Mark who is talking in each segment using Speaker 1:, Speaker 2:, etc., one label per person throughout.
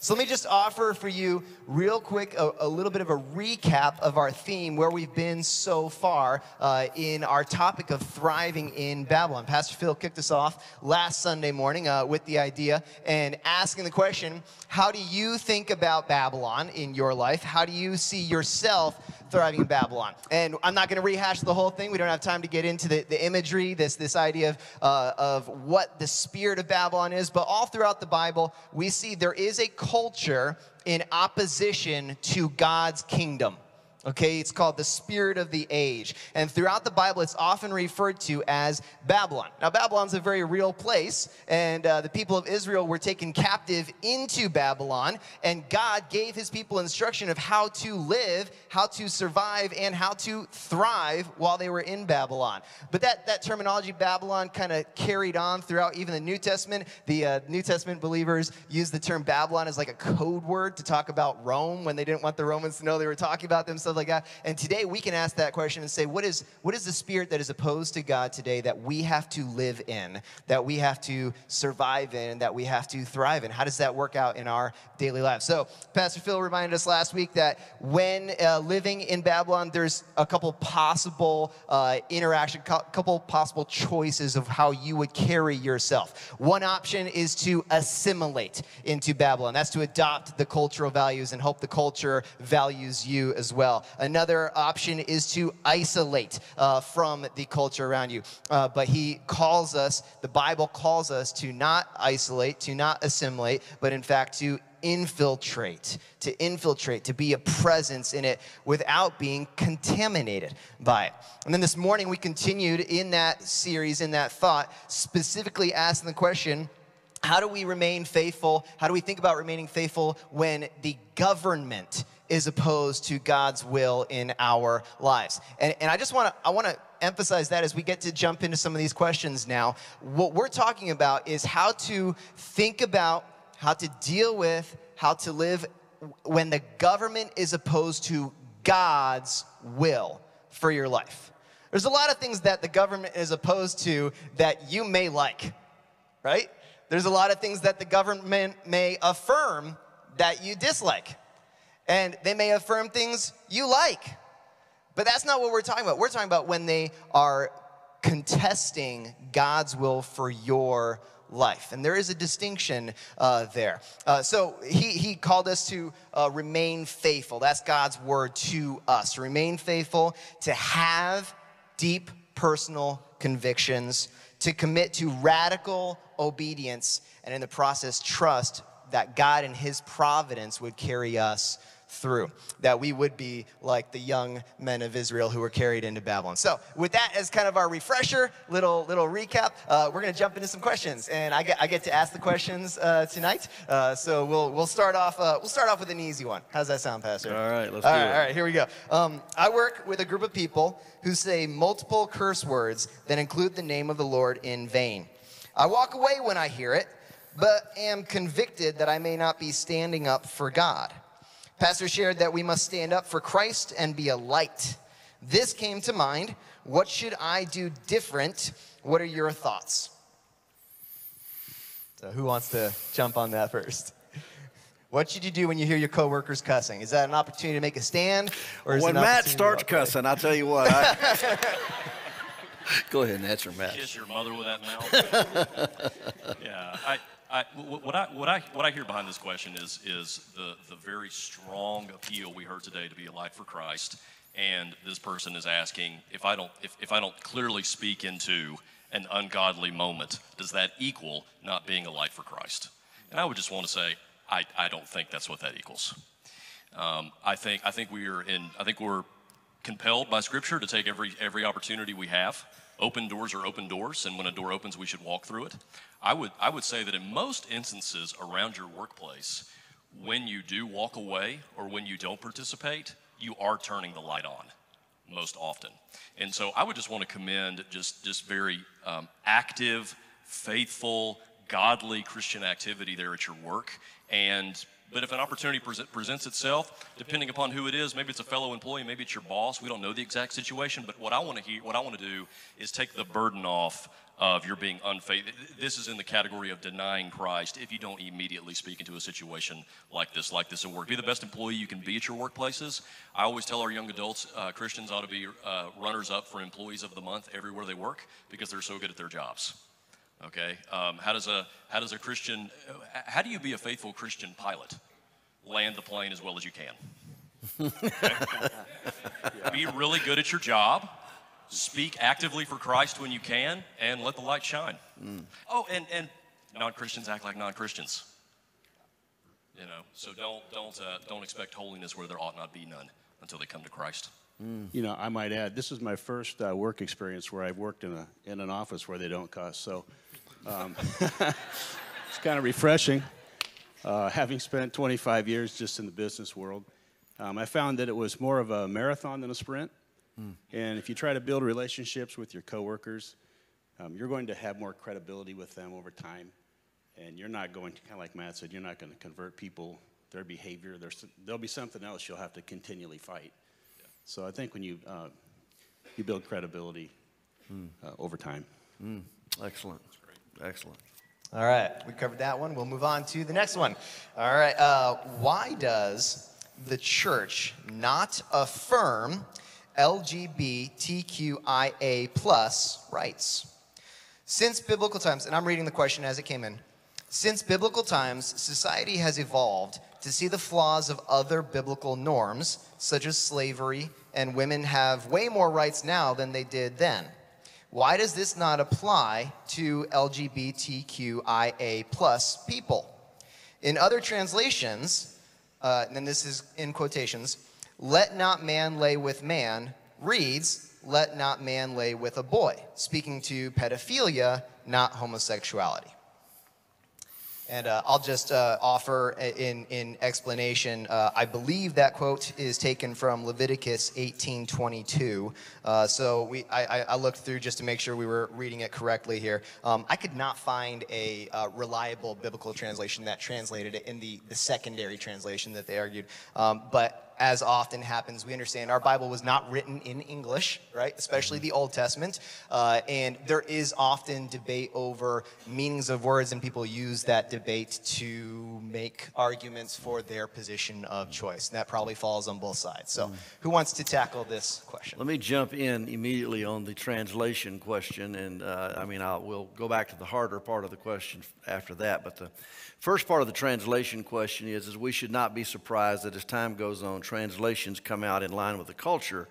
Speaker 1: So let me just offer for you, real quick, a, a little bit of a recap of our theme, where we've been so far uh, in our topic of thriving in Babylon. Pastor Phil kicked us off last Sunday morning uh, with the idea and asking the question how do you think about Babylon in your life? How do you see yourself thriving in Babylon? And I'm not going to rehash the whole thing. We don't have time to get into the, the imagery, this, this idea of, uh, of what the spirit of Babylon is, but all throughout the Bible, we see there is a culture in opposition to God's kingdom. Okay, it's called the spirit of the age. And throughout the Bible, it's often referred to as Babylon. Now, Babylon's a very real place, and uh, the people of Israel were taken captive into Babylon, and God gave his people instruction of how to live, how to survive, and how to thrive while they were in Babylon. But that, that terminology, Babylon, kind of carried on throughout even the New Testament. The uh, New Testament believers used the term Babylon as like a code word to talk about Rome when they didn't want the Romans to know they were talking about themselves like that. And today we can ask that question and say, what is, what is the spirit that is opposed to God today that we have to live in, that we have to survive in, that we have to thrive in? How does that work out in our daily lives? So, Pastor Phil reminded us last week that when uh, living in Babylon, there's a couple possible uh, interaction, couple possible choices of how you would carry yourself. One option is to assimilate into Babylon. That's to adopt the cultural values and hope the culture values you as well. Another option is to isolate uh, from the culture around you. Uh, but he calls us, the Bible calls us to not isolate, to not assimilate, but in fact to infiltrate, to infiltrate, to be a presence in it without being contaminated by it. And then this morning we continued in that series, in that thought, specifically asking the question how do we remain faithful? How do we think about remaining faithful when the government is opposed to God's will in our lives. And, and I just want to I want to emphasize that as we get to jump into some of these questions now. What we're talking about is how to think about how to deal with how to live when the government is opposed to God's will for your life. There's a lot of things that the government is opposed to that you may like, right? There's a lot of things that the government may affirm that you dislike and they may affirm things you like. But that's not what we're talking about. We're talking about when they are contesting God's will for your life. And there is a distinction uh, there. Uh, so he, he called us to uh, remain faithful. That's God's word to us. Remain faithful, to have deep personal convictions, to commit to radical obedience, and in the process, trust that God and his providence would carry us through, that we would be like the young men of Israel who were carried into Babylon. So, with that as kind of our refresher, little little recap, uh, we're going to jump into some questions, and I get I get to ask the questions uh, tonight. Uh, so we'll we'll start off uh, we'll start off with an easy one. How's that sound, Pastor?
Speaker 2: All right, let's
Speaker 1: all
Speaker 2: do
Speaker 1: right,
Speaker 2: it.
Speaker 1: All right, here we go. Um, I work with a group of people who say multiple curse words that include the name of the Lord in vain. I walk away when I hear it, but am convicted that I may not be standing up for God. Pastor shared that we must stand up for Christ and be a light. This came to mind. What should I do different? What are your thoughts? So, who wants to jump on that first? What should you do when you hear your coworkers cussing? Is that an opportunity to make a stand,
Speaker 2: or when Matt starts cussing, I'll tell you what. I... Go ahead and answer, Matt.
Speaker 3: Kiss your mother with that mouth. yeah, I, I, what, I, what, I, what I hear behind this question is, is the, the very strong appeal we heard today to be a light for Christ. And this person is asking if I don't, if, if I don't clearly speak into an ungodly moment, does that equal not being a light for Christ? And I would just want to say, I, I don't think that's what that equals. Um, I think I think we are in I think we're compelled by Scripture to take every every opportunity we have. Open doors are open doors, and when a door opens, we should walk through it. I would, I would say that in most instances around your workplace, when you do walk away or when you don't participate, you are turning the light on most often. And so I would just want to commend just, just very um, active, faithful, godly Christian activity there at your work. And But if an opportunity pres presents itself, depending upon who it is, maybe it's a fellow employee, maybe it's your boss. We don't know the exact situation, but what I want to hear, what I want to do, is take the burden off of your being unfaithful. This is in the category of denying Christ if you don't immediately speak into a situation like this, like this at work. Be the best employee you can be at your workplaces. I always tell our young adults, uh, Christians ought to be uh, runners up for employees of the month everywhere they work because they're so good at their jobs. Okay, um, how does a how does a Christian how do you be a faithful Christian pilot? Land the plane as well as you can. Okay? Be really good at your job speak actively for Christ when you can, and let the light shine. Mm. Oh, and, and non Christians act like non Christians. You know, so don't don't uh, don't expect holiness where there ought not be none until they come to Christ.
Speaker 4: Mm. You know, I might add, this is my first uh, work experience where I've worked in a in an office where they don't cuss. So um, it's kind of refreshing. Uh, having spent 25 years just in the business world, um, I found that it was more of a marathon than a sprint. Mm. And if you try to build relationships with your coworkers, um, you're going to have more credibility with them over time. And you're not going to, kind of like Matt said, you're not going to convert people, their behavior. There's, there'll be something else you'll have to continually fight. Yeah. So I think when you, uh, you build credibility mm. uh, over time.
Speaker 2: Mm. Excellent. Excellent.
Speaker 1: All right, we covered that one. We'll move on to the next one. All right, uh, why does the church not affirm LGBTQIA plus rights. Since biblical times, and I'm reading the question as it came in. Since biblical times, society has evolved to see the flaws of other biblical norms, such as slavery, and women have way more rights now than they did then. Why does this not apply to LGBTQIA plus people? In other translations, uh, and this is in quotations, let not man lay with man reads, let not man lay with a boy, speaking to pedophilia, not homosexuality. And uh, I'll just uh, offer in, in explanation, uh, I believe that quote is taken from Leviticus 18.22. Uh, so we, I, I, looked through just to make sure we were reading it correctly here. Um, I could not find a uh, reliable biblical translation that translated it in the, the secondary translation that they argued. Um, but as often happens, we understand our Bible was not written in English, right? Especially the Old Testament. Uh, and there is often debate over meanings of words, and people use that debate to make arguments for their position of choice. And that probably falls on both sides. So, mm. who wants to tackle this question?
Speaker 2: Let me jump in immediately on the translation question. And uh, I mean, I'll, we'll go back to the harder part of the question after that. But the First part of the translation question is, is we should not be surprised that as time goes on, translations come out in line with the culture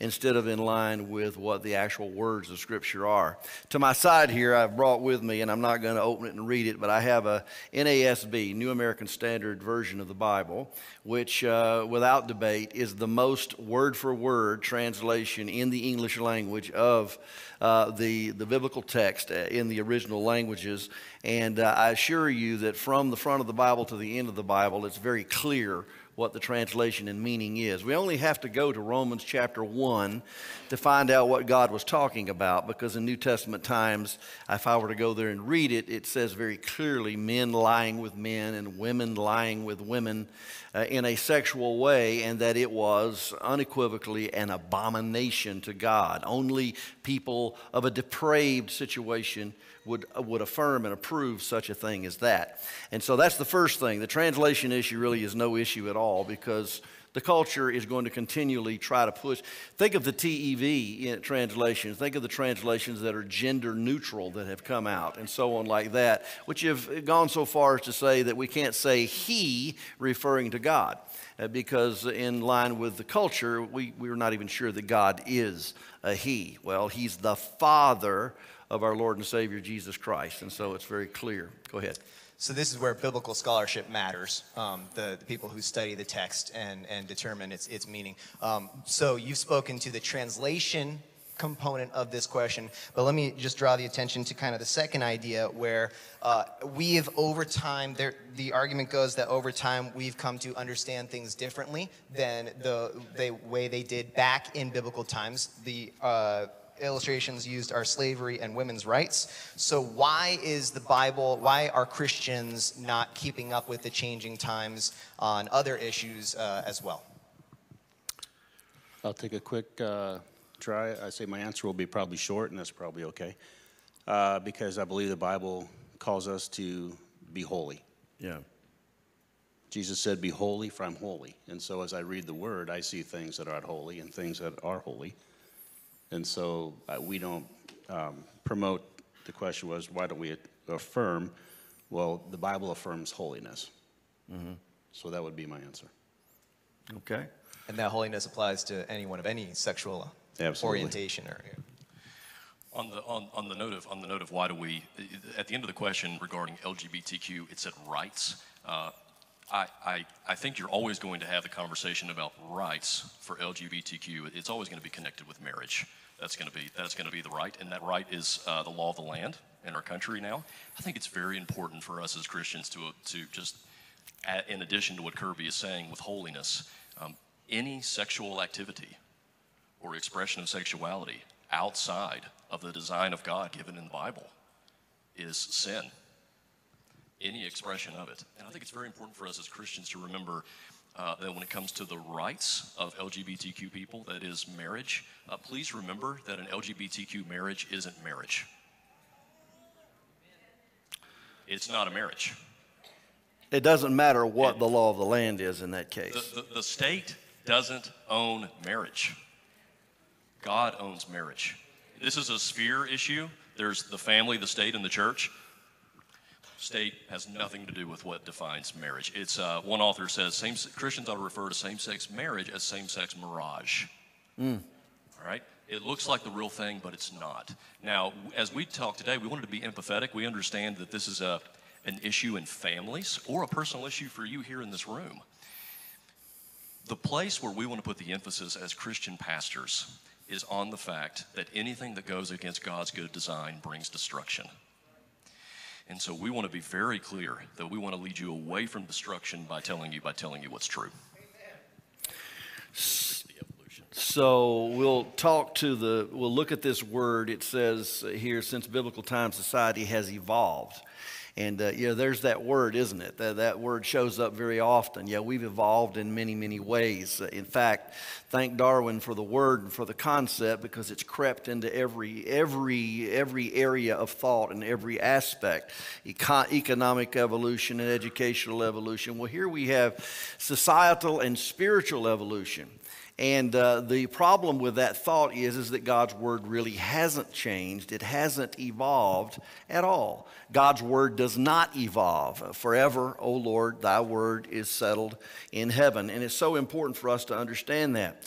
Speaker 2: instead of in line with what the actual words of Scripture are. To my side here, I've brought with me, and I'm not going to open it and read it, but I have a NASB, New American Standard Version of the Bible, which, uh, without debate, is the most word for word translation in the English language of uh, the, the biblical text uh, in the original languages. And uh, I assure you that from the front of the Bible to the end of the Bible, it's very clear what the translation and meaning is. We only have to go to Romans chapter 1 to find out what God was talking about because in New Testament times, if I were to go there and read it, it says very clearly men lying with men and women lying with women uh, in a sexual way, and that it was unequivocally an abomination to God. Only people of a depraved situation would, would affirm and approve such a thing as that. And so that's the first thing. The translation issue really is no issue at all because the culture is going to continually try to push. Think of the TEV translations. Think of the translations that are gender neutral that have come out and so on like that, which have gone so far as to say that we can't say he referring to God. Uh, because in line with the culture, we, we're not even sure that God is a he. Well, he's the father of our Lord and Savior Jesus Christ. And so it's very clear. Go ahead.
Speaker 1: So this is where biblical scholarship matters, um, the, the, people who study the text and, and determine its, its meaning. Um, so you've spoken to the translation component of this question, but let me just draw the attention to kind of the second idea where uh, we have over time, there, the argument goes that over time we've come to understand things differently than the, the way they did back in biblical times. The uh, illustrations used are slavery and women's rights. So, why is the Bible, why are Christians not keeping up with the changing times on other issues uh, as well?
Speaker 4: I'll take a quick uh, try. I say my answer will be probably short, and that's probably okay. Uh, because I believe the Bible calls us to be holy.
Speaker 2: Yeah.
Speaker 4: Jesus said, Be holy, for I'm holy. And so as I read the word, I see things that are not holy and things that are holy. And so uh, we don't um, promote, the question was, why don't we affirm? Well, the Bible affirms holiness. Mm-hmm. So that would be my answer.
Speaker 2: Okay.
Speaker 1: And that holiness applies to anyone of any sexual
Speaker 4: Absolutely.
Speaker 1: orientation or.
Speaker 3: On the, on, on the note of on the note of why do we at the end of the question regarding LGBTQ it said rights uh, I, I, I think you're always going to have the conversation about rights for LGBTQ it's always going to be connected with marriage that's going to be that's going to be the right and that right is uh, the law of the land in our country now I think it's very important for us as Christians to to just in addition to what Kirby is saying with holiness um, any sexual activity or expression of sexuality outside of the design of God given in the Bible is sin. Any expression of it. And I think it's very important for us as Christians to remember uh, that when it comes to the rights of LGBTQ people, that is marriage, uh, please remember that an LGBTQ marriage isn't marriage. It's not a marriage.
Speaker 2: It doesn't matter what the law of the land is in that case.
Speaker 3: The, the, the state doesn't own marriage. God owns marriage. This is a sphere issue. There's the family, the state, and the church. State has nothing to do with what defines marriage. It's uh, one author says same Christians ought to refer to same-sex marriage as same-sex mirage. Mm. All right. It looks like the real thing, but it's not. Now, as we talk today, we wanted to be empathetic. We understand that this is a an issue in families or a personal issue for you here in this room. The place where we want to put the emphasis as Christian pastors is on the fact that anything that goes against God's good design brings destruction. And so we want to be very clear that we want to lead you away from destruction by telling you by telling you what's true.
Speaker 2: So we'll talk to the we'll look at this word. It says here since biblical times society has evolved. And, uh, there's that word, isn't it? That, that word shows up very often. Yeah, we've evolved in many, many ways. Uh, in fact, thank Darwin for the word and for the concept because it's crept into every, every, every area of thought and every aspect Econ- economic evolution and educational evolution. Well, here we have societal and spiritual evolution. And uh, the problem with that thought is, is that God's word really hasn't changed. It hasn't evolved at all. God's word does not evolve. Forever, O Lord, thy word is settled in heaven. And it's so important for us to understand that.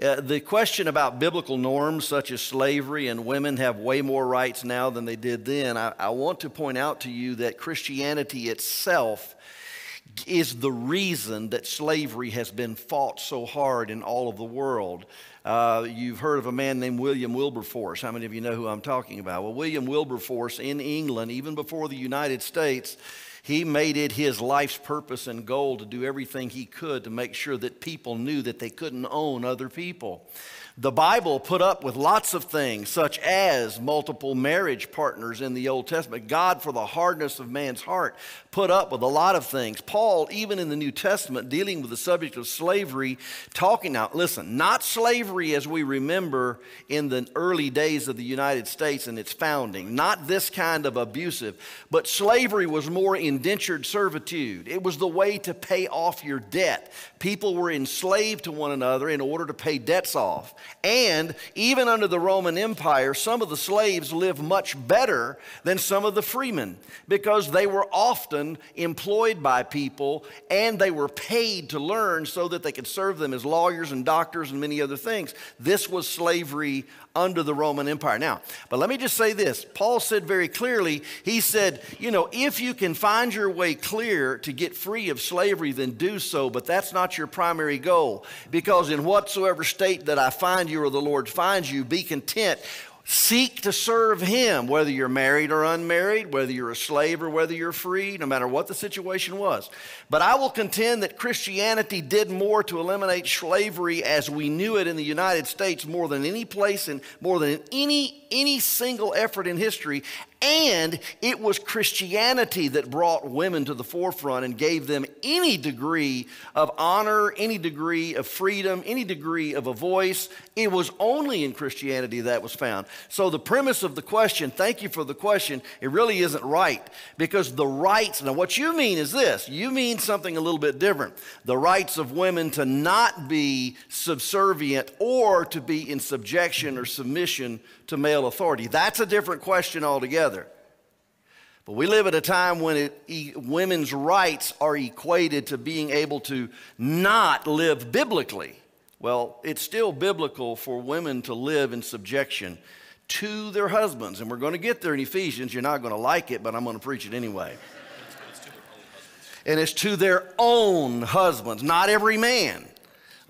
Speaker 2: Uh, the question about biblical norms such as slavery and women have way more rights now than they did then, I, I want to point out to you that Christianity itself is the reason that slavery has been fought so hard in all of the world. Uh, you've heard of a man named William Wilberforce. How many of you know who I'm talking about? Well, William Wilberforce in England, even before the United States, he made it his life's purpose and goal to do everything he could to make sure that people knew that they couldn't own other people. The Bible put up with lots of things, such as multiple marriage partners in the Old Testament. God, for the hardness of man's heart, put up with a lot of things. Paul, even in the New Testament, dealing with the subject of slavery, talking now, listen, not slavery as we remember in the early days of the United States and its founding, not this kind of abusive, but slavery was more indentured servitude. It was the way to pay off your debt. People were enslaved to one another in order to pay debts off. And even under the Roman Empire, some of the slaves lived much better than some of the freemen because they were often employed by people and they were paid to learn so that they could serve them as lawyers and doctors and many other things. This was slavery under the Roman Empire. Now, but let me just say this. Paul said very clearly, he said, you know, if you can find your way clear to get free of slavery, then do so, but that's not your primary goal. Because in whatsoever state that I find you or the Lord finds you, be content Seek to serve Him, whether you're married or unmarried, whether you're a slave or whether you're free, no matter what the situation was. But I will contend that Christianity did more to eliminate slavery as we knew it in the United States more than any place and more than any, any single effort in history. And it was Christianity that brought women to the forefront and gave them any degree of honor, any degree of freedom, any degree of a voice. It was only in Christianity that was found. So, the premise of the question, thank you for the question, it really isn't right because the rights, now what you mean is this you mean something a little bit different. The rights of women to not be subservient or to be in subjection or submission to male authority. That's a different question altogether. But we live at a time when it, women's rights are equated to being able to not live biblically. Well, it's still biblical for women to live in subjection to their husbands. And we're going to get there in Ephesians. You're not going to like it, but I'm going to preach it anyway. And it's to their own husbands, not every man.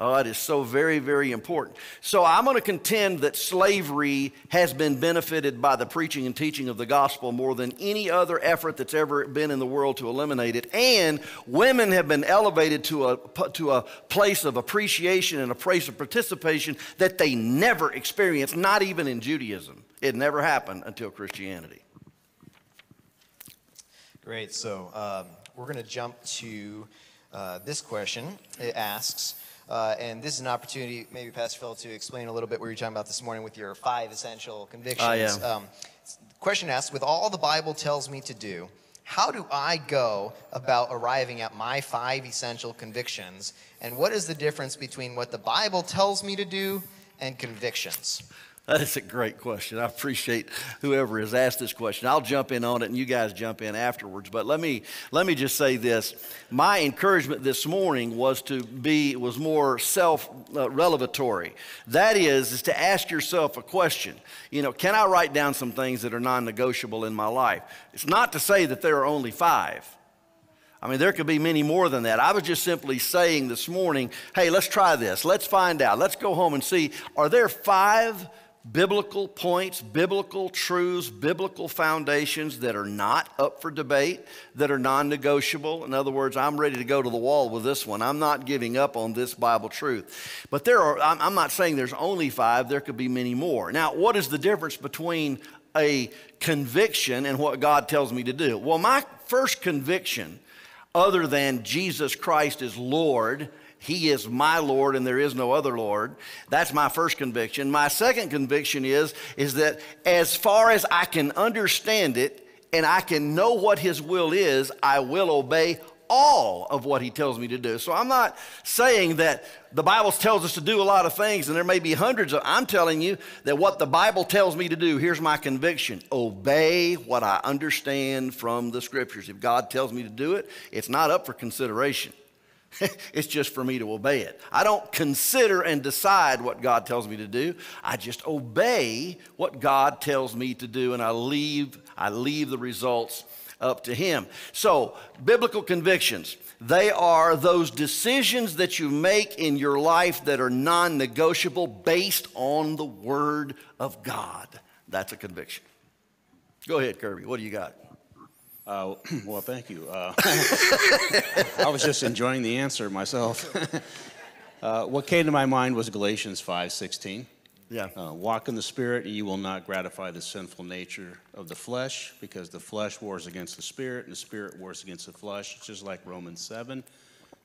Speaker 2: Oh, it is so very, very important. So I'm going to contend that slavery has been benefited by the preaching and teaching of the gospel more than any other effort that's ever been in the world to eliminate it. And women have been elevated to a, to a place of appreciation and a place of participation that they never experienced, not even in Judaism. It never happened until Christianity.
Speaker 1: Great. So um, we're going to jump to uh, this question. It asks, uh, and this is an opportunity, maybe Pastor Phil, to explain a little bit what you were talking about this morning with your five essential convictions.
Speaker 2: Oh, yeah.
Speaker 1: Um, question asks, with all the Bible tells me to do, how do I go about arriving at my five essential convictions? And what is the difference between what the Bible tells me to do and convictions?
Speaker 2: That is a great question. I appreciate whoever has asked this question. I'll jump in on it and you guys jump in afterwards. But let me let me just say this. My encouragement this morning was to be was more self-revelatory. Uh, that is is to ask yourself a question. You know, can I write down some things that are non-negotiable in my life? It's not to say that there are only 5. I mean, there could be many more than that. I was just simply saying this morning, hey, let's try this. Let's find out. Let's go home and see are there five biblical points, biblical truths, biblical foundations that are not up for debate, that are non negotiable. In other words, I'm ready to go to the wall with this one. I'm not giving up on this Bible truth. But there are, I'm not saying there's only five, there could be many more. Now, what is the difference between a conviction and what God tells me to do? Well, my first conviction, other than Jesus Christ is Lord, he is my Lord and there is no other Lord. That's my first conviction. My second conviction is, is that as far as I can understand it and I can know what His will is, I will obey all of what he tells me to do. So I'm not saying that the Bible tells us to do a lot of things and there may be hundreds of I'm telling you that what the Bible tells me to do, here's my conviction. Obey what I understand from the scriptures. If God tells me to do it, it's not up for consideration. it's just for me to obey it. I don't consider and decide what God tells me to do. I just obey what God tells me to do and I leave I leave the results up to him. So, biblical convictions, they are those decisions that you make in your life that are non-negotiable based on the word of God. That's a conviction. Go ahead, Kirby. What do you got?
Speaker 4: Uh, well, thank you. Uh, I was just enjoying the answer myself. uh, what came to my mind was Galatians 5:16.
Speaker 2: Yeah.
Speaker 4: Uh, walk in the Spirit, and you will not gratify the sinful nature of the flesh, because the flesh wars against the Spirit, and the Spirit wars against the flesh. It's just like Romans 7,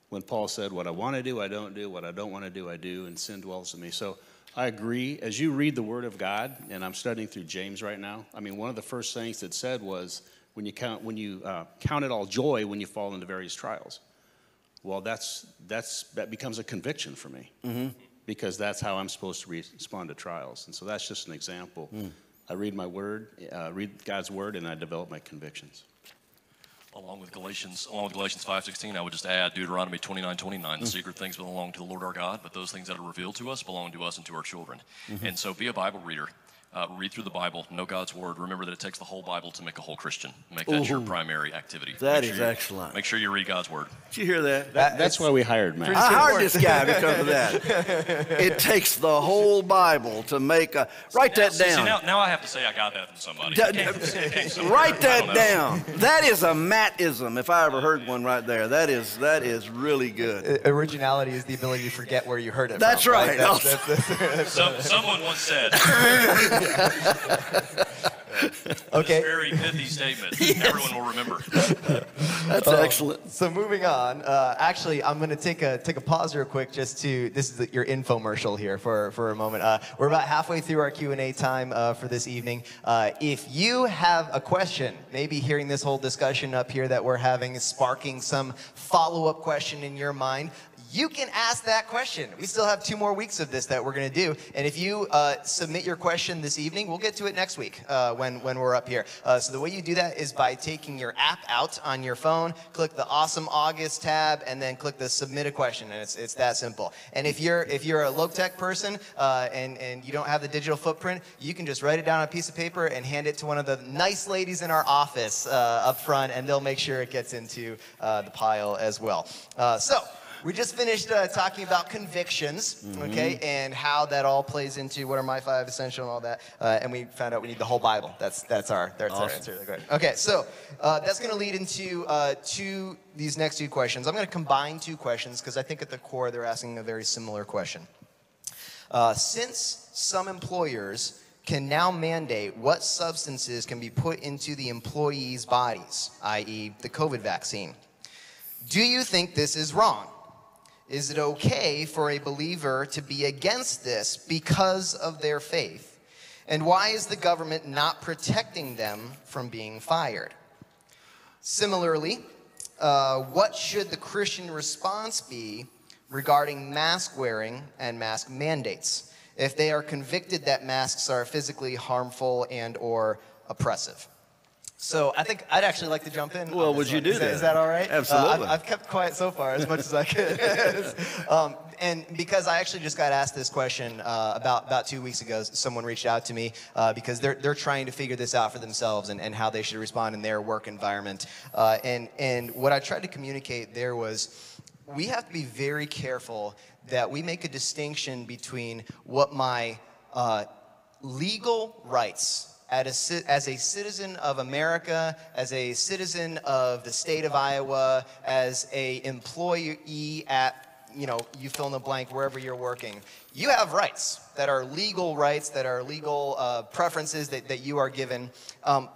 Speaker 4: when Paul said, What I want to do, I don't do. What I don't want to do, I do, and sin dwells in me. So I agree. As you read the Word of God, and I'm studying through James right now, I mean, one of the first things that said was, when you count when you uh, count it all joy when you fall into various trials. Well, that's that's that becomes a conviction for me mm-hmm. Because that's how I'm supposed to respond to trials, and so that's just an example. Mm. I read my word, uh, read God's word, and I develop my convictions.
Speaker 3: Along with Galatians, along with Galatians 5:16, I would just add Deuteronomy 29:29. Mm. The secret things belong to the Lord our God, but those things that are revealed to us belong to us and to our children. Mm-hmm. And so, be a Bible reader. Uh, read through the Bible, know God's Word. Remember that it takes the whole Bible to make a whole Christian. Make that your primary activity.
Speaker 2: That
Speaker 3: Make
Speaker 2: is
Speaker 3: sure you-
Speaker 2: excellent.
Speaker 3: Make sure you read God's Word.
Speaker 2: Did you hear that?
Speaker 1: That-
Speaker 4: That's
Speaker 1: it's
Speaker 4: why we hired Matt.
Speaker 1: pretty
Speaker 2: I hired
Speaker 1: straightforward.
Speaker 2: this guy because of that. It takes the whole Bible to make a. Write that
Speaker 3: See, see,
Speaker 2: down.
Speaker 3: now, now I have to say I got that from somebody.
Speaker 2: Da-
Speaker 3: It came- it came somewhere.
Speaker 2: Write that down. That is a Mattism, if I ever heard one right there. That is that is really good.
Speaker 1: Originality is the ability to forget where you heard it
Speaker 2: That's
Speaker 1: from.
Speaker 2: right.
Speaker 1: That's, that's, that's,
Speaker 3: Some, someone once said,
Speaker 1: okay.
Speaker 3: very pithy statement. Everyone will remember.
Speaker 2: That's excellent.
Speaker 1: So moving on, uh, actually, I'm going to take a take a pause real quick just to this is the, your infomercial here for for a moment. Uh, we're about halfway through our Q and A time uh, for this evening. Uh, if you have a question, maybe hearing this whole discussion up here that we're having is sparking some follow up question in your mind. You can ask that question. We still have two more weeks of this that we're going to do. And if you uh, submit your question this evening, we'll get to it next week uh, when, when we're up here. Uh, so the way you do that is by taking your app out on your phone, click the Awesome August tab, and then click the Submit a Question. And it's, it's that simple. And if you're, if you're a low tech person uh, and, and you don't have the digital footprint, you can just write it down on a piece of paper and hand it to one of the nice ladies in our office uh, up front, and they'll make sure it gets into uh, the pile as well. So, we just finished uh, talking about convictions, okay, and how that all plays into what are my five essential and all that. Uh, and we found out we need the whole Bible. That's that's our that's our
Speaker 2: Awesome.
Speaker 1: answer. Okay, so uh, that's going to lead into uh, two these next two questions. I'm going to combine two questions because I think at the core they're asking a very similar question. Uh, since some employers can now mandate what substances can be put into the employees' bodies, i.e., the COVID vaccine, do you think this is wrong? Is it okay for a believer to be against this because of their faith? And why is the government not protecting them from being fired? Similarly, uh, what should the Christian response be regarding mask wearing and mask mandates if they are convicted that masks are physically harmful and or oppressive? So I think I'd actually like to jump in.
Speaker 2: Well, would you do
Speaker 1: Is
Speaker 2: that?
Speaker 1: Is that all right? Uh,
Speaker 2: Absolutely.
Speaker 1: I've, I've kept quiet so far as much as I could. um, and because I actually just got asked this question uh, about, about two weeks ago, someone reached out to me uh, because they're, they're trying to figure this out for themselves and, and how they should respond in their work environment. Uh, and, and what I tried to communicate there was we have to be very careful that we make a distinction between what my uh, legal rights at a, ci- as a citizen of America, as a citizen of the state of Iowa, as a employee at, you know, you fill in the blank wherever you're working. You have rights that are legal rights, that are legal uh, preferences that, that you are given. Um,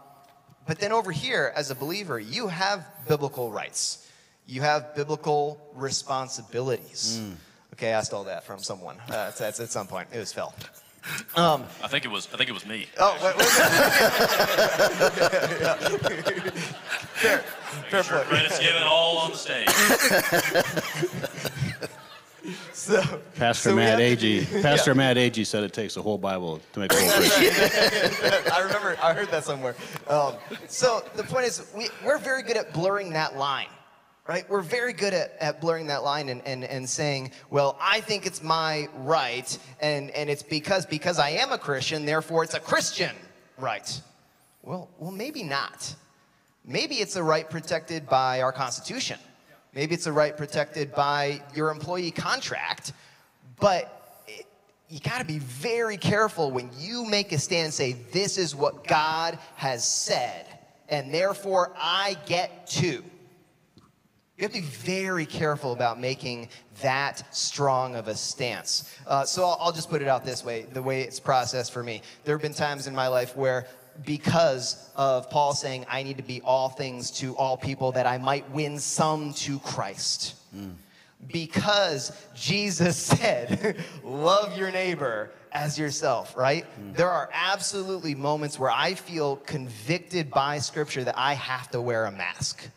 Speaker 1: but then over here, as a believer, you have biblical rights. You have biblical responsibilities. Okay, I stole that from someone. Uh, that's, that's at some point. It was Phil. Um,
Speaker 3: I think it was. I think it was me.
Speaker 1: oh, wait, wait. fair, fair
Speaker 3: Sure,
Speaker 1: point.
Speaker 3: credits given all on the stage.
Speaker 1: So,
Speaker 4: Pastor
Speaker 1: so
Speaker 4: Matt
Speaker 1: have
Speaker 4: Agee. Pastor
Speaker 1: yeah.
Speaker 4: Matt Agee said it takes a whole Bible to make a whole Christian.
Speaker 1: I remember, I heard that somewhere. Um, so the point is, we, we're very good at blurring that line, right? We're very good at, at blurring that line and, and, and saying, well, I think it's my right, and, and it's because, because I am a Christian, therefore it's a Christian right. Well, well, maybe not. Maybe it's a right protected by our Constitution. Maybe it's a right protected by your employee contract, but it, you got to be very careful when you make a stand and say, This is what God has said, and therefore I get to. You have to be very careful about making that strong of a stance. Uh, so I'll, I'll just put it out this way the way it's processed for me. There have been times in my life where, because of Paul saying, I need to be all things to all people, that I might win some to Christ. Because Jesus said, love your neighbor as yourself, right? There are absolutely moments where I feel convicted by Scripture that I have to wear a mask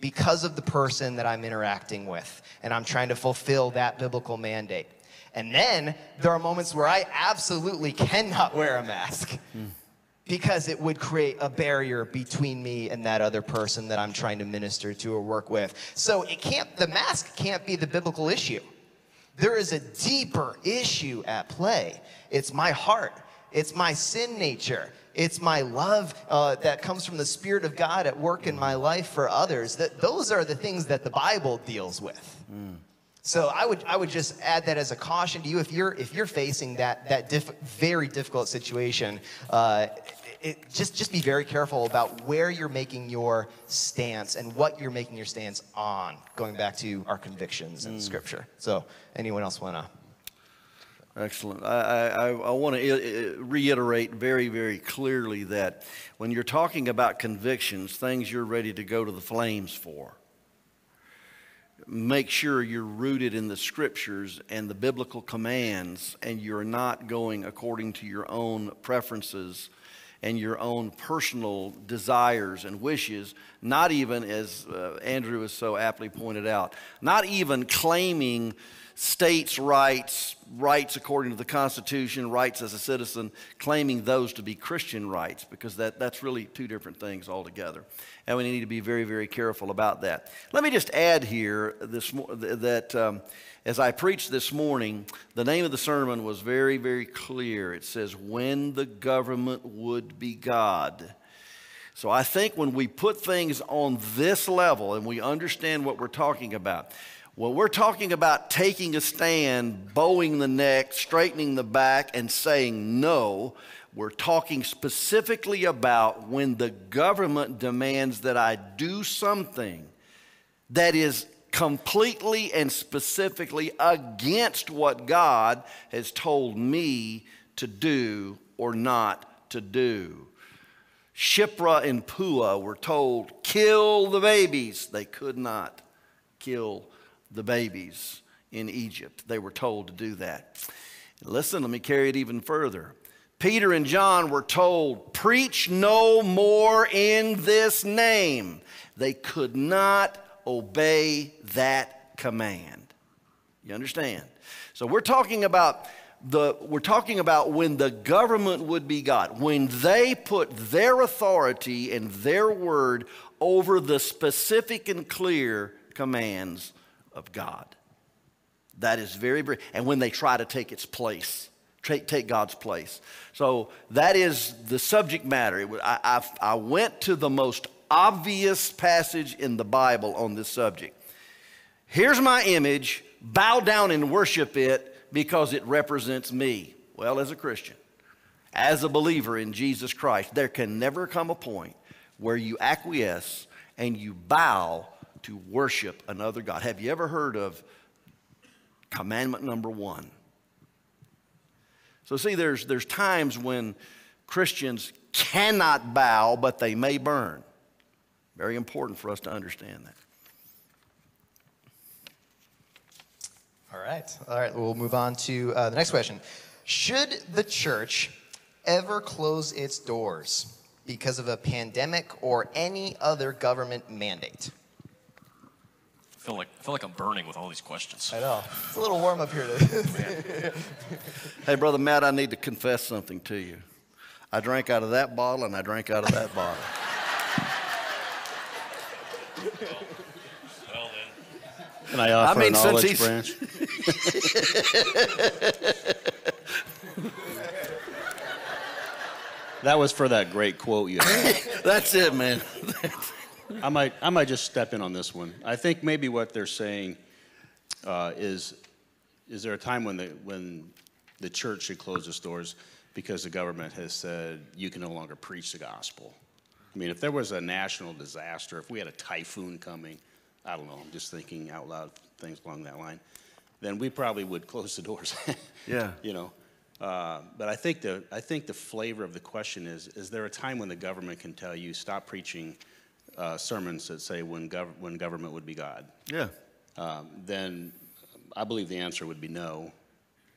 Speaker 1: because of the person that I'm interacting with, and I'm trying to fulfill that biblical mandate. And then there are moments where I absolutely cannot wear a mask hmm. because it would create a barrier between me and that other person that I'm trying to minister to or work with. So it can't the mask can't be the biblical issue. There is a deeper issue at play. It's my heart It's my sin nature. It's my love uh, that comes from the Spirit of God at work in my life for others. That those are the things that the Bible deals with. So I would I would just add that as a caution to you if you're if you're facing that that diff, very difficult situation. Uh, it, just just be very careful about where you're making your stance and what you're making your stance on. Going back to our convictions in Scripture. So anyone else want to?
Speaker 2: Excellent. I, I, I want to reiterate very, very clearly that when you're talking about convictions, things you're ready to go to the flames for, make sure you're rooted in the scriptures and the biblical commands, and you're not going according to your own preferences and your own personal desires and wishes, not even, as uh, Andrew has so aptly pointed out, not even claiming states' rights, rights according to the Constitution, rights as a citizen, claiming those to be Christian rights, because that, that's really two different things altogether. And we need to be very, very careful about that. Let me just add here this, that um, as I preached this morning, the name of the sermon was very, very clear. It says, When the government would be God. So I think when we put things on this level and we understand what we're talking about, well, we're talking about taking a stand, bowing the neck, straightening the back, and saying no. We're talking specifically about when the government demands that I do something that is completely and specifically against what God has told me to do or not to do. Shiphrah and Puah were told, kill the babies. They could not kill the babies in Egypt. They were told to do that. Listen, let me carry it even further. Peter and John were told, Preach no more in this name. They could not obey that command. You understand? So we're talking about the we're talking about when the government would be God, when they put their authority and their word over the specific and clear commands of God. That is very, very, and when they try to take its place, take, take God's place. So that is the subject matter. It, I, I, I went to the most obvious passage in the Bible on this subject. Here's my image, bow down and worship it because it represents me. Well, as a Christian, as a believer in Jesus Christ, there can never come a point where you acquiesce and you bow to worship another God. Have you ever heard of commandment number one? So, see, there's, there's times when Christians cannot bow, but they may burn. Very important for us to understand that.
Speaker 1: All right. All right. We'll move on to uh, the next question. Should the church ever close its doors because of a pandemic or any other government mandate?
Speaker 3: Feel like I feel like I'm burning with all these questions.
Speaker 1: I know. It's a little warm up here. today.
Speaker 2: hey, brother Matt, I need to confess something to you. I drank out of that bottle and I drank out of that bottle.
Speaker 4: Well, then. Can I offer I mean, an olive branch? that was for that great quote you had.
Speaker 2: That's it, man.
Speaker 4: I might, I might just step in on this one. I think maybe what they're saying uh, is, is there a time when the, when the church should close its doors because the government has said you can no longer preach the gospel? I mean, if there was a national disaster, if we had a typhoon coming, I don't know, I'm just thinking out loud things along that line, then we probably would close the doors.
Speaker 2: yeah.
Speaker 4: You know, uh, but I think the I think the flavor of the question is: Is there a time when the government can tell you stop preaching uh, sermons that say when, gov- when government would be God,
Speaker 2: Yeah.
Speaker 4: um, then I believe the answer would be no.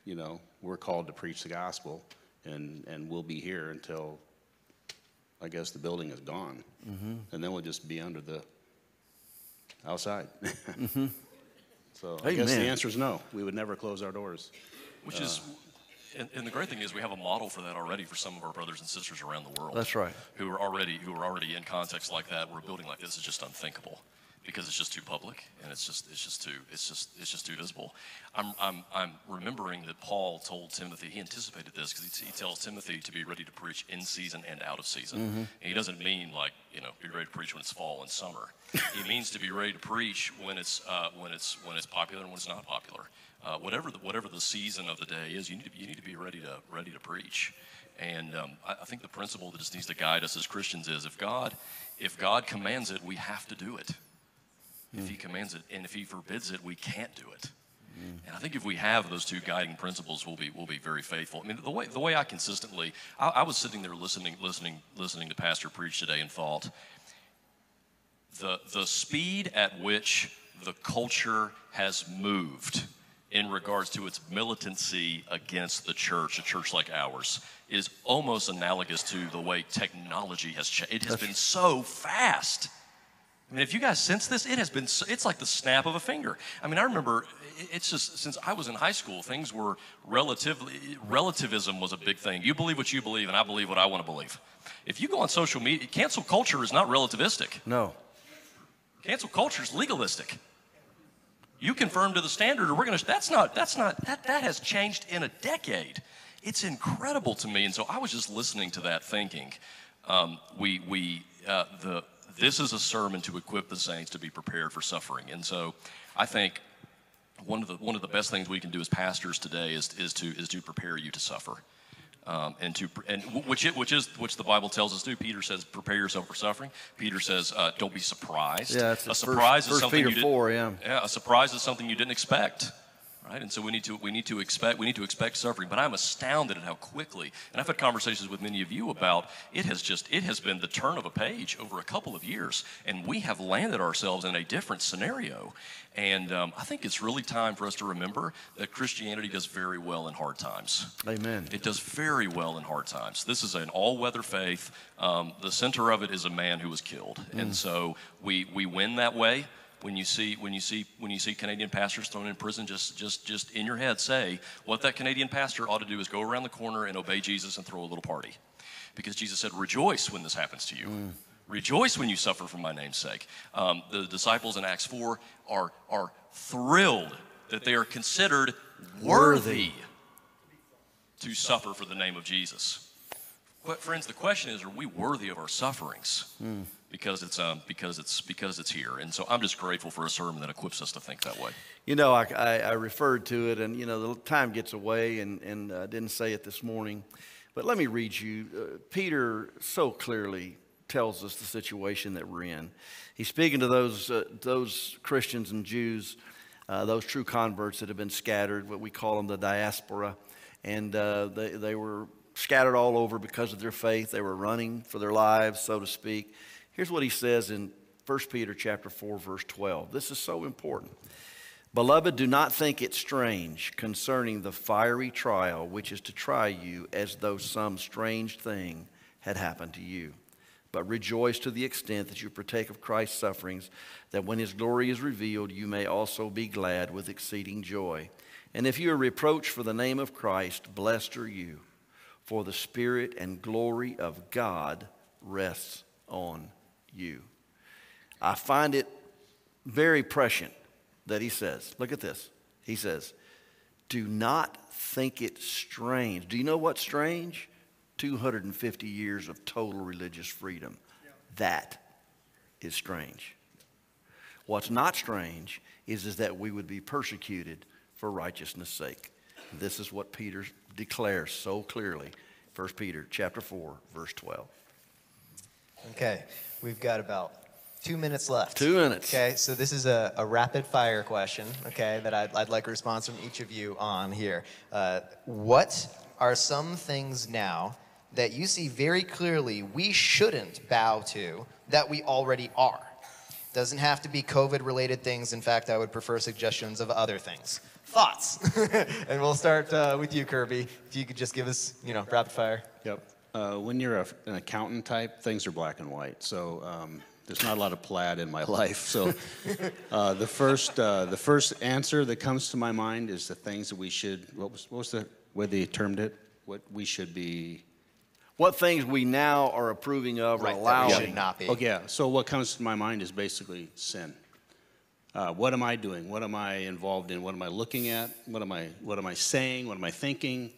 Speaker 4: You know, we're called to preach the gospel, and, and we'll be here until, I guess, the building is gone.
Speaker 2: Mm-hmm.
Speaker 4: And then we'll just be under the outside. mm-hmm. So I guess the answer is no. We would never close our doors.
Speaker 3: Which is and, and, the great thing is we have a model for that already for some of our brothers and sisters around the world.
Speaker 2: That's right.
Speaker 3: Who are already who are already in contexts like that where a building like this is just unthinkable. because it's just too public and it's just it's just too it's just it's just too visible. I'm I'm I'm remembering that Paul told Timothy he anticipated this because he, he, tells Timothy to be ready to preach in season and out of season. Mm-hmm. And he doesn't mean like you know be ready to preach when it's fall and summer. he means to be ready to preach when it's uh, when it's when it's popular and when it's not popular. Uh, whatever the whatever the season of the day is, you need to be, you need to be ready to ready to preach. And um, I, I think the principle that just needs to guide us as Christians is if God if God commands it, we have to do it if he commands it, and if he forbids it, we can't do it. And I think if we have those two guiding principles, we'll be we'll be very faithful. I mean, the way the way I consistently, I, I was sitting there listening listening listening to Pastor preach today and thought, the the speed at which the culture has moved in regards to its militancy against the church, a church like ours, is almost analogous to the way technology has changed. It has been so fast. I mean, if you guys sense this, it has been, so, it's like the snap of a finger. I mean, I remember, it's just, since I was in high school, things were relatively, relativism was a big thing. You believe what you believe, and I believe what I want to believe. If you go on social media, cancel culture is not relativistic.
Speaker 2: No.
Speaker 3: Cancel culture is legalistic. You confirm to the standard, or we're going to, that's not, that's not, that, that has changed in a decade. It's incredible to me. And so I was just listening to that thinking, um, we, we, uh, the, this is a sermon to equip the saints to be prepared for suffering. And so I think one of the, one of the best things we can do as pastors today is, is, to, is to prepare you to suffer. Um, and to and which it, which is which the Bible tells us to. Peter says, "Prepare yourself for suffering." Peter says, uh, "Don't be surprised."
Speaker 2: Yeah,
Speaker 3: a surprise
Speaker 2: first,
Speaker 3: is something you
Speaker 2: four, yeah.
Speaker 3: yeah. A surprise is something you didn't expect right? And so we need to we need to expect we need to expect suffering. But I'm astounded at how quickly, and I've had conversations with many of you about it has just it has been the turn of a page over a couple of years, and we have landed ourselves in a different scenario. And um, I think it's really time for us to remember that Christianity does very well in hard times.
Speaker 2: Amen.
Speaker 3: It does very well in hard times. This is an all-weather faith. Um, the center of it is a man who was killed, mm. and so we we win that way when you see when you see when you see Canadian pastors thrown in prison, just just just in your head say what that Canadian pastor ought to do is go around the corner and obey Jesus and throw a little party, because Jesus said, "Rejoice when this happens to you." Mm. Rejoice when you suffer for my name's sake. Um, the disciples in Acts 4 are, are thrilled that they are considered worthy to suffer for the name of Jesus. But friends, the question is, are we worthy of our sufferings? Mm because it's um, because it's because it's here. And so I'm just grateful for a sermon that equips us to think that way.
Speaker 2: You know, I, I, I referred to it, and you know, the time gets away, and and uh, didn't say it this morning, but let me read you. Uh, Peter so clearly tells us the situation that we're in. He's speaking to those uh, those Christians and Jews, uh, those true converts that have been scattered, what we call them the diaspora, and uh, they they were scattered all over because of their faith. They were running for their lives, so to speak. Here's what he says in 1 Peter chapter 4 verse 12. This is so important. Beloved, do not think it strange concerning the fiery trial which is to try you as though some strange thing had happened to you. But rejoice to the extent that you partake of Christ's sufferings, that when his glory is revealed, you may also be glad with exceeding joy. And if you are reproached for the name of Christ, blessed are you, for the Spirit and glory of God rests on you. I find it very prescient that he says, look at this. He says, do not think it strange. Do you know what's strange? 250 years of total religious freedom. That is strange. What's not strange is, is that we would be persecuted for righteousness' sake. This is what Peter declares so clearly. 1 Peter chapter 4, verse 12.
Speaker 1: Okay. We've got about two minutes left.
Speaker 2: Two minutes.
Speaker 1: Okay, so this is a, a rapid fire question, okay, that I'd, I'd, like a response from each of you on here. Uh, what are some things now that you see very clearly we shouldn't bow to that we already are? Doesn't have to be COVID related things. In fact, I would prefer suggestions of other things. Thoughts? and we'll start uh, with you, Kirby. If you could just give us, you know, rapid fire.
Speaker 4: Yep. Uh, when you're a, an accountant type, things are black and white. So um, there's not a lot of plaid in my life. So uh, the first uh, the first answer that comes to my mind is the things that we should. What was what was the way they termed it? What we should be.
Speaker 2: What things we now are approving of
Speaker 1: right,
Speaker 2: or allowing.
Speaker 1: should not be.
Speaker 4: Oh yeah. So what comes to my mind is basically sin. Uh, what am I doing? What am I involved in? What am I looking at? What am I, what am I saying? What am I thinking?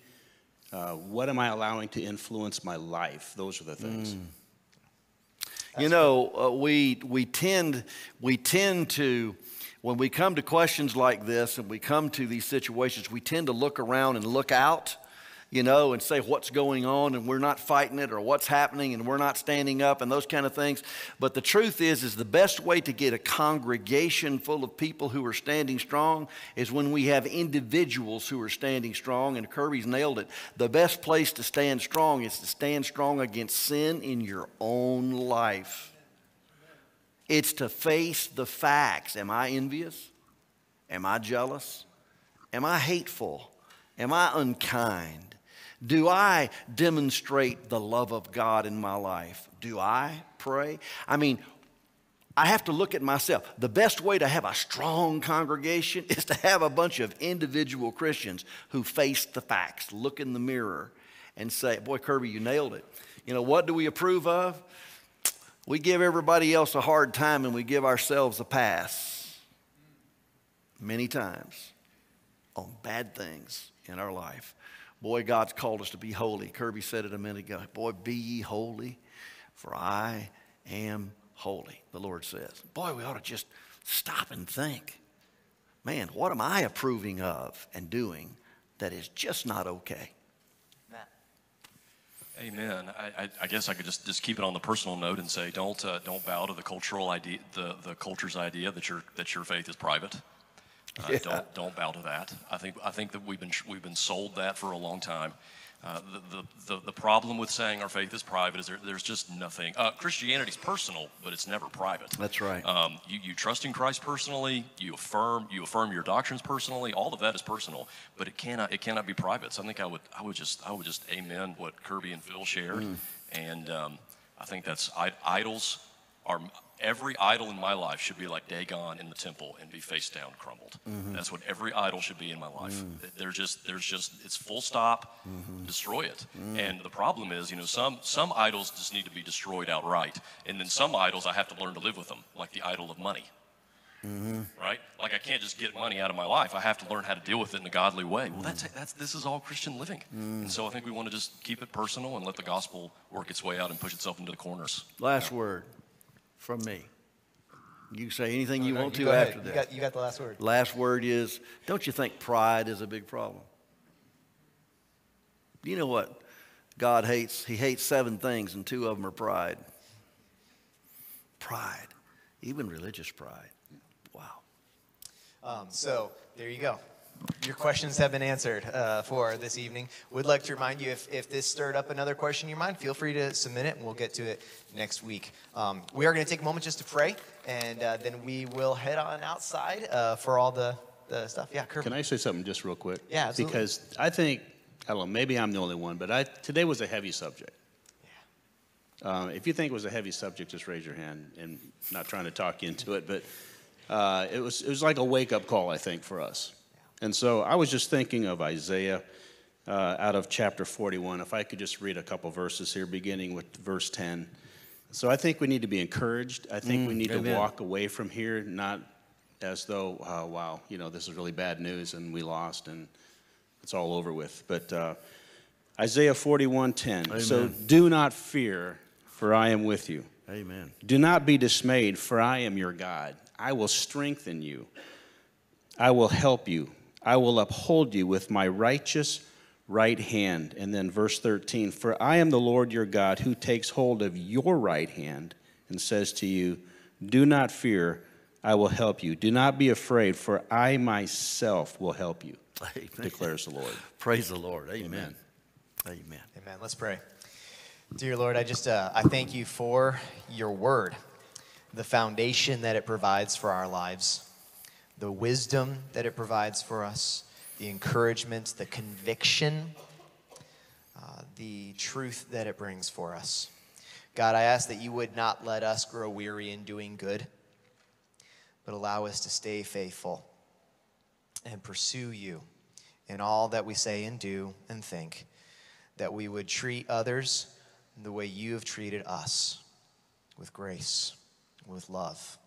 Speaker 4: Uh, what am I allowing to influence my life? Those are the things.
Speaker 2: You know, uh, we, we, tend, we tend to, when we come to questions like this and we come to these situations, we tend to look around and look out, you know, and say what's going on and we're not fighting it or what's happening and we're not standing up and those kind of things. But the truth is, is the best way to get a congregation full of people who are standing strong is when we have individuals who are standing strong. And Kirby's nailed it. The best place to stand strong is to stand strong against sin in your own life. It's to face the facts. Am I envious? Am I jealous? Am I hateful? Am I unkind? Do I demonstrate the love of God in my life? Do I pray? I mean, I have to look at myself. The best way to have a strong congregation is to have a bunch of individual Christians who face the facts, look in the mirror, and say, Boy, Kirby, you nailed it. You know, what do we approve of? We give everybody else a hard time and we give ourselves a pass many times on bad things in our life. Boy, God's called us to be holy. Kirby said it a minute ago. Boy, be ye holy, for I am holy, the Lord says. Boy, we ought to just stop and think man, what am I approving of and doing that is just not okay?
Speaker 3: Amen. I, I, guess I could just, just keep it on the personal note and say, don't uh, don't bow to the cultural idea, the, the culture's idea that your that your faith is private. Uh,
Speaker 2: Yeah.
Speaker 3: Don't don't bow to that. I think I think that we've been we've been sold that for a long time. Uh, the, the, the, problem with saying our faith is private is there, there's just nothing. Uh, Christianity's personal, but it's never private.
Speaker 2: That's right.
Speaker 3: Um, you, you trust in Christ personally. You affirm you affirm your doctrines personally. All of that is personal, but it cannot it cannot be private. So I think I would I would just I would just amen what Kirby and Phil shared, and um, I think that's I, idols every idol in my life should be like Dagon in the temple and be face down crumbled. Mm-hmm. That's what every idol should be in my life. Mm. There's just there's just it's full stop, mm-hmm. destroy it. Mm. And the problem is, you know, some some idols just need to be destroyed outright, and then some idols I have to learn to live with them, like the idol of money. Mm-hmm. Right? Like I can't just get money out of my life. I have to learn how to deal with it in a godly way. Well, that's that's this is all Christian living. Mm. And so I think we want to just keep it personal and let the gospel work its way out and push itself into the corners.
Speaker 2: Last word from me. You can say anything you want to
Speaker 1: go ahead.
Speaker 2: after
Speaker 1: You
Speaker 2: that.
Speaker 1: got, you got the last word.
Speaker 2: Last word is don't you think pride is a big problem? You know what God hates? He hates seven things, and two of them are pride. Pride, even religious pride. Wow.
Speaker 1: Um, so there you go. Your questions have been answered uh, for this evening. Would like to remind you if, if this stirred up another question in your mind, feel free to submit it and we'll get to it next week. Um, we are going to take a moment just to pray and uh, then we will head on outside uh, for all the, the stuff. Yeah, Kirk.
Speaker 4: Can I say something just real quick?
Speaker 1: Yeah, absolutely.
Speaker 4: Because I think, I don't know, maybe I'm the only one, but I, today was a heavy subject. Uh, if you think it was a heavy subject, just raise your hand. And not trying to talk you into it, but uh, it was it was like a wake up call, I think, for us. And so I was just thinking of Isaiah uh, out of chapter 41. If I could just read a couple verses here, beginning with verse 10. So I think we need to be encouraged. I think we need
Speaker 2: amen.
Speaker 4: to walk away from here not as though, oh, wow, you know, this is really bad news and we lost and it's all over with. But uh, Isaiah 41:10. So do not fear, for I am with you.
Speaker 2: Amen.
Speaker 4: Do not be dismayed, for I am your God. I will strengthen you. I will help you. I will uphold you with my righteous right hand. And then verse 13 For I am the Lord your God who takes hold of your right hand and says to you, Do not fear, I will help you. Do not be afraid, for I myself will help you,
Speaker 2: Amen.
Speaker 4: declares the Lord.
Speaker 2: Praise the Lord. Amen. Amen.
Speaker 1: Amen. Let's pray. Dear Lord, I just uh, I thank you for your word, the foundation that it provides for our lives, the wisdom that it provides for us, the encouragement, the conviction, uh, the truth that it brings for us. God, I ask that you would not let us grow weary in doing good, but allow us to stay faithful and pursue you in all that we say and do and think that we would treat others the way you have treated us with grace, with love.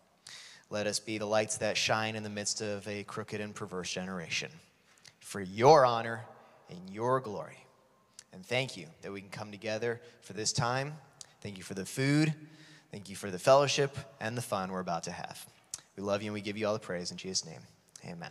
Speaker 1: Let us be the lights that shine in the midst of a crooked and perverse generation. For your honor and your glory. And thank you that we can come together for this time. Thank you for the food. Thank you for the fellowship and the fun we're about to have. We love you and we give you all the praise in Jesus' name. Amen.